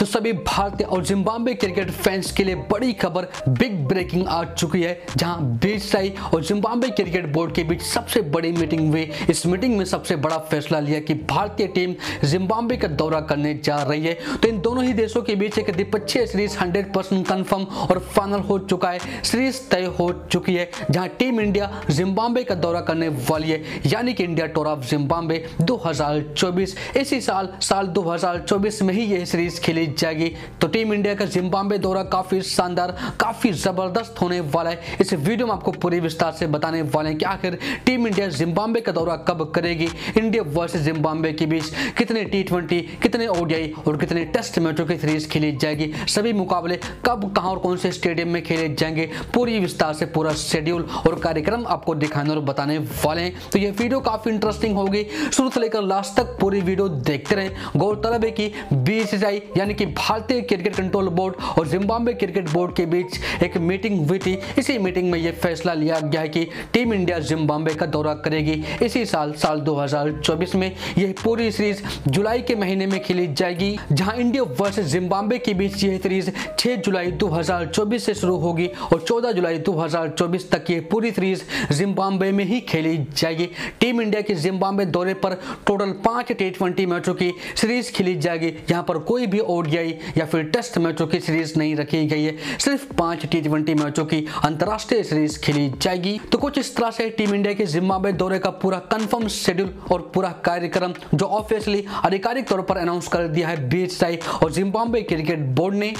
तो सभी भारतीय और जिम्बाब्वे क्रिकेट फैंस के लिए बड़ी खबर बिग ब्रेकिंग आ चुकी है, जहाँ बीसीसीआई और जिम्बाब्वे क्रिकेट बोर्ड के बीच सबसे बड़ी मीटिंग हुई। इस मीटिंग में सबसे बड़ा फैसला लिया कि भारतीय टीम जिम्बाब्वे का दौरा करने जा रही है। तो इन दोनों ही देशों के बीच एक द्विपक्षीय सीरीज़ 100 परसेंट कन्फर्म और फाइनल हो चुका है। सीरीज़ तय हो चुकी है, जहाँ टीम इंडिया जिम्बाब्वे का दौरा करने वाली है। यानी कि इंडिया टूर ऑफ़ जिम्बाब्वे 2024 इसी साल साल 2024 में ही यह सीरीज़ खेली जाएगी। तो टीम इंडिया का जिम्बाब्वे दौरा काफ़ी शानदार, काफ़ी ज़बरदस्त होने वाला है। इस वीडियो में आपको पूरी विस्तार से बताने वाले हैं कि आखिर टीम इंडिया जिम्बाब्वे का दौरा कब करेगी, इंडिया वर्सेस जिम्बाब्वे के बीच कितने टी कितने ओडीआई और कितने टेस्ट मैचों की सीरीज़ खेली जाएगी। सभी मुकाबले कब, कहाँ और कौन से स्टेडियम में खेले जाएँगे, पूरी विस्तार से पूरा शेड्यूल और कार्यक्रम आपको दिखाने और बताने वाले हैं। तो ये वीडियो काफ़ी इंटरेस्टिंग होगी। शुरू से लेकर लास्ट तक पूरी वीडियो देखते रहे। गौरतलब है कि बीसीसीआई यानी कि भारतीय क्रिकेट कंट्रोल बोर्ड और जिम्बाब्वे क्रिकेट बोर्ड के बीच एक मीटिंग हुई थी। इसी मीटिंग में यह फैसला लिया गया है कि टीम इंडिया जिम्बाब्वे का दौरा करेगी। इसी साल साल 2024 में यह पूरी सीरीज़ जुलाई के महीने में खेली जाएगी, जहाँ इंडिया वर्सेस जिम्बाब्वे के बीच यह सीरीज़ 6 जुलाई 2024 से शुरू होगी और 14 जुलाई 2024 तक ये पूरी सीरीज़ जिम्बाब्वे में ही खेली जाएगी। टीम इंडिया के जिम्बाब्वे दौरे पर टोटल पाँच टी मैचों की सीरीज़ खेली जाएगी। यहाँ पर कोई भी ओडीआई या फिर टेस्ट मैचों की सीरीज़ नहीं रखी गई है। सिर्फ़ पाँच टी ट्वेंटी मैचों की अंतरराष्ट्रीय सीरीज़ खेली जाएगी। तो कुछ इस तरह से टीम इंडिया के जिम्बाबे दौरे का पूरा कंफर्म शेड्यूल और पूरा कार्यक्रम, जो ऑफिशियली आधिकारिक तौर पर अनाउंस कर दिया है बीच और जिम्बाब्वे क्रिकेट बोर्ड ने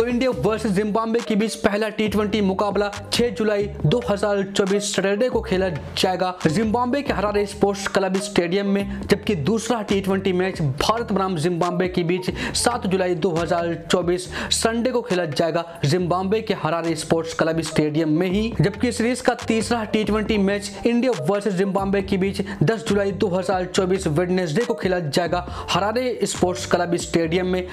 तो इंडिया वर्सेस जिम्बाब्वे के बीच पहला टी मुकाबला 6 जुलाई 2024 सैटरडे को खेला जाएगा। जिम्बाब्वे के हरारे स्पोर्ट्स क्लब स्टेडियम में, जबकि दूसरा टी मैच भारत बनाम जिम्बाब्वे के बीच 7 जुलाई 2024 संडे को खेला जाएगा। जिम्बाब्वे के हरारे स्पोर्ट्स क्लब स्टेडियम में ही, जबकि सीरीज़ का तीसरा T match India versus Zimbabwe के बीच 10 जुलाई 2024 वेडनेसडे को खेला जाएगा। हरारे स्पोर्ट्स क्लब स्टेडियम में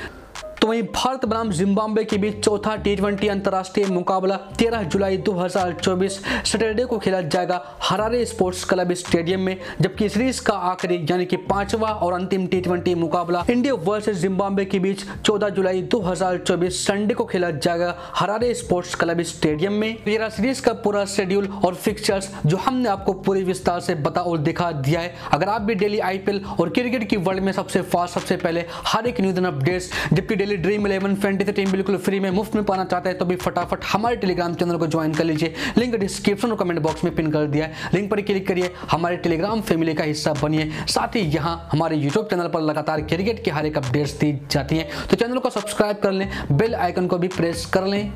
तो वहीं भारत बनाम जिम्बाब्वे के बीच चौथा टी ट्वेंटी अंतर्राष्ट्रीय मुकाबला 13 जुलाई 2024 सैटरडे को खेला जाएगा हरारे स्पोर्ट्स क्लब स्टेडियम में, जबकि सीरीज़ का आखिरी यानी कि पांचवा और अंतिम टी ट्वेंटी मुकाबला इंडिया वर्सेस जिम्बाब्वे के बीच 14 जुलाई 2024 संडे को खेला जाएगा हरारे स्पोर्ट्स क्लब स्टेडियम में। मेरा सीरीज़ का पूरा शेड्यूल और फिक्चर्स जो हमने आपको पूरी विस्तार से बता और दिखा दिया है। अगर आप भी डेली आईपीएल और क्रिकेट की वर्ल्ड में सबसे फास्ट सबसे पहले हर एक न्यूज़ अपडेट्स जबकि daily dream eleven fantasy team बिल्कुल फ्री में मुफ़्त में पाना चाहते हैं तो भी फटाफट हमारे टेलीग्राम चैनल को ज्वाइन कर लीजिए। लिंक डिस्क्रिप्शन और कमेंट बॉक्स में पिन कर दिया है। लिंक पर क्लिक करिए, हमारे टेलीग्राम फैमिली का हिस्सा बनिए। साथ ही यहाँ हमारे यूट्यूब चैनल पर लगातार क्रिकेट की हर एक अपडेट्स दी जाती हैं। तो चैनल को सब्सक्राइब कर लें बेल आइकन को भी प्रेस कर लें।